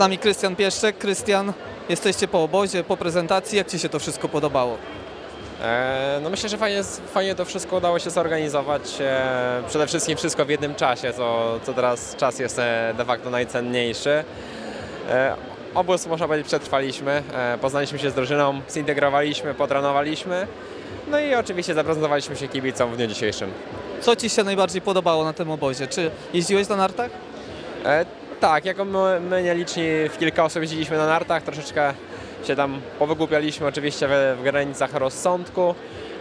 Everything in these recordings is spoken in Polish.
nami Krystian Pieszczek. Krystian, jesteście po obozie, po prezentacji. Jak Ci się to wszystko podobało? E, No myślę, że fajnie, fajnie to wszystko udało się zorganizować. E, Przede wszystkim wszystko w jednym czasie, co, co teraz czas jest e, de facto najcenniejszy. Obóz, można powiedzieć, przetrwaliśmy. Poznaliśmy się z drużyną, zintegrowaliśmy, potrenowaliśmy. No i oczywiście zaprezentowaliśmy się kibicom w dniu dzisiejszym. Co Ci się najbardziej podobało na tym obozie? Czy jeździłeś na nartach? Tak, jako my, my nieliczni w kilka osób jeździliśmy na nartach, troszeczkę się tam powygłupialiśmy oczywiście w, w granicach rozsądku.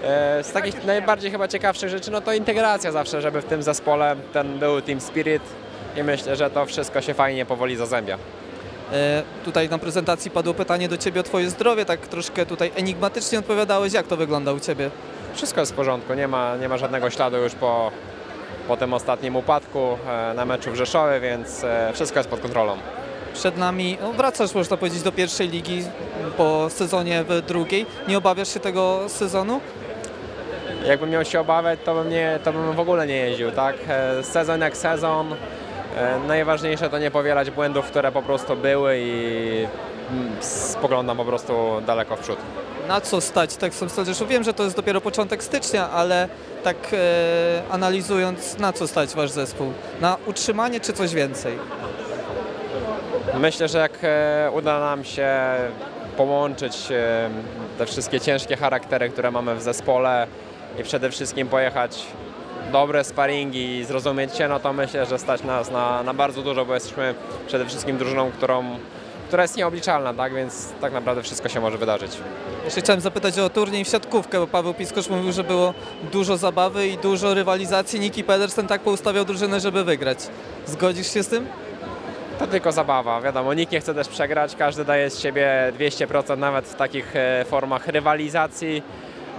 E, z takich najbardziej chyba ciekawszych rzeczy, no to integracja zawsze, żeby w tym zespole ten był team spirit i myślę, że to wszystko się fajnie powoli zazębia. E, tutaj na prezentacji padło pytanie do Ciebie o Twoje zdrowie. Tak troszkę tutaj enigmatycznie odpowiadałeś. Jak to wygląda u Ciebie? Wszystko jest w porządku, nie ma, nie ma żadnego śladu już po, po tym ostatnim upadku e, na meczu w Rzeszowie, więc e, wszystko jest pod kontrolą. Przed nami, no wracasz można powiedzieć do pierwszej ligi po sezonie w drugiej. Nie obawiasz się tego sezonu? Jakbym miał się obawiać, to bym, nie, to bym w ogóle nie jeździł, tak? E, Sezon jak sezon. Najważniejsze to nie powielać błędów, które po prostu były i mm, spoglądam po prostu daleko w przód. Na co stać tak w Rzeszu? Wiem, że to jest dopiero początek stycznia, ale tak e, analizując, na co stać Wasz zespół? Na utrzymanie czy coś więcej? Myślę, że jak e, uda nam się połączyć e, te wszystkie ciężkie charaktery, które mamy w zespole i przede wszystkim pojechać dobre sparingi i zrozumieć się, no to myślę, że stać nas na, na bardzo dużo, bo jesteśmy przede wszystkim drużyną, którą, która jest nieobliczalna, tak? więc tak naprawdę wszystko się może wydarzyć. Jeszcze chciałem zapytać o turniej w siatkówkę, bo Paweł Piskosz mówił, że było dużo zabawy i dużo rywalizacji. Niki Pedersen tak poustawiał drużynę, żeby wygrać. Zgodzisz się z tym? To tylko zabawa, wiadomo, nikt nie chce też przegrać, każdy daje z siebie 200% nawet w takich e, formach rywalizacji.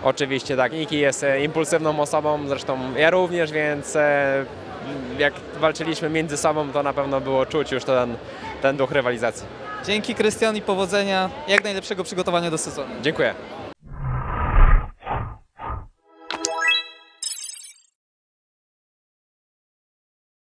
Oczywiście tak, Niki jest e, impulsywną osobą, zresztą ja również, więc e, jak walczyliśmy między sobą, to na pewno było czuć już ten, ten duch rywalizacji. Dzięki Krystian i powodzenia. Jak najlepszego przygotowania do sezonu. Dziękuję.